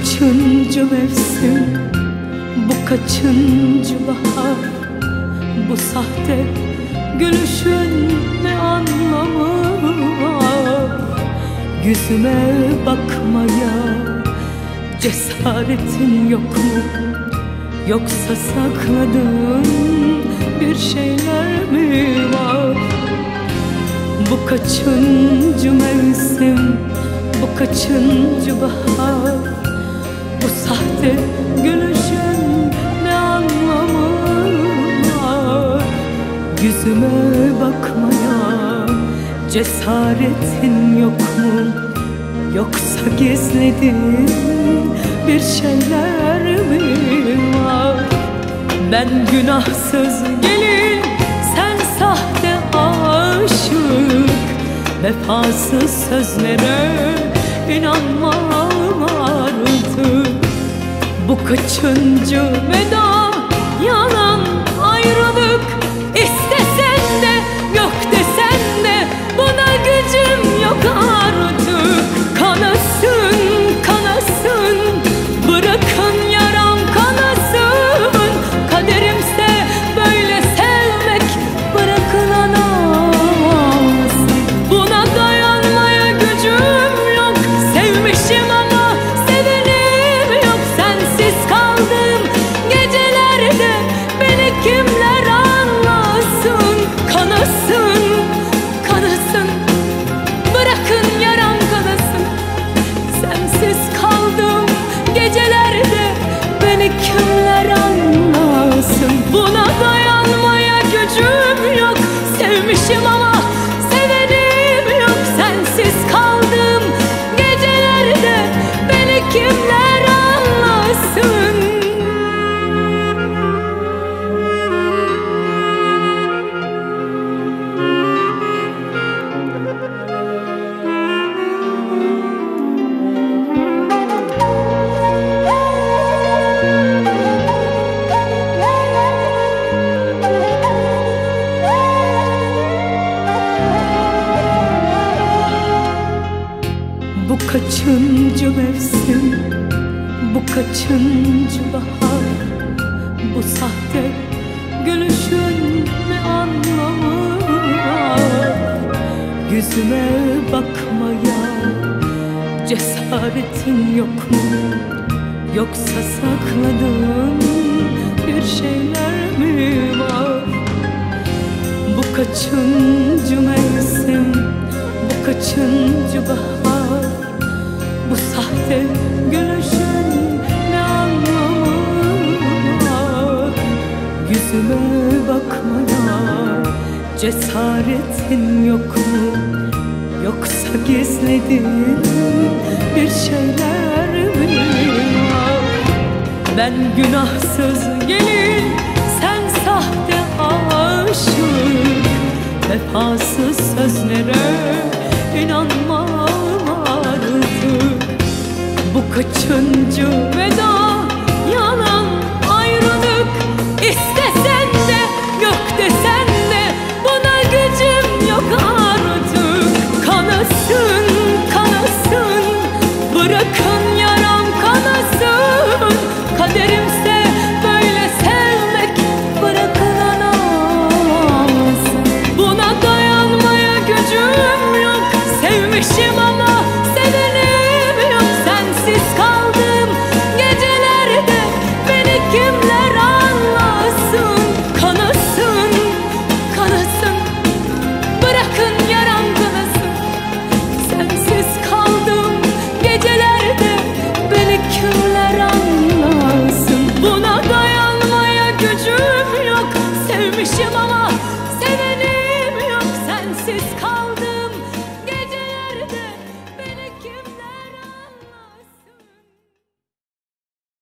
kaçıncı mevsim? Bu kaçıncı bahar? Bu sahte gülüşün ne anlamı var? Yüzüme bakmaya cesaretin yok mu? Yoksa sakladığın bir şeyler mi var? Bu kaçıncı mevsim? Bu kaçıncı bahar sahte gülüşün ne anlamı var? Yüzüme bakmaya cesaretin yok mu? Yoksa gizlediğin bir şeyler mi var? Ben günahsız gelin sen sahte aşık. Vefasız sözlere inanmam Bu kaçıncı veda? Yalan Sevmişim ama kaçıncı mevsim? Bu kaçıncı bahar? Bu sahte gülüşün ne anlamı var? Yüzüme bakmaya cesaretin yok mu? Yoksa sakladığın bir şeyler mi var? Bu kaçıncı mevsim? Bu kaçıncı bahar Bu sahte gülüşün ne anlamı var? Yüzüme bakmaya cesaretin yok mu? Yoksa gizlediğin bir şeyler mi var? Ben günahsız gelin sen sahte aşık Vefasız sözlere inanmam artık Bu kaçıncı veda